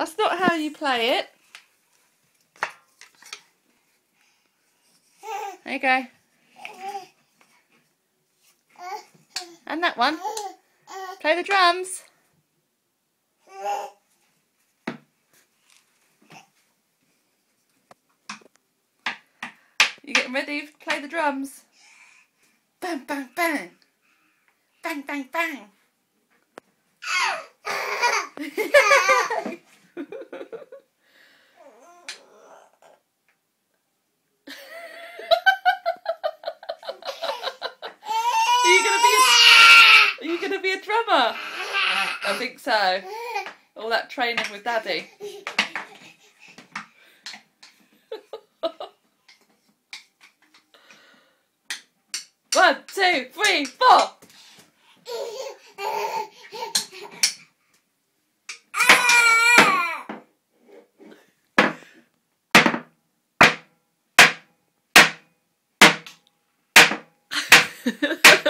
That's not how you play it. There you go. And that one. Play the drums. You getting ready to play the drums? Bang, bang, bang. Bang, bang, bang. drummer? I think so. All that training with Daddy. One, two, three, four.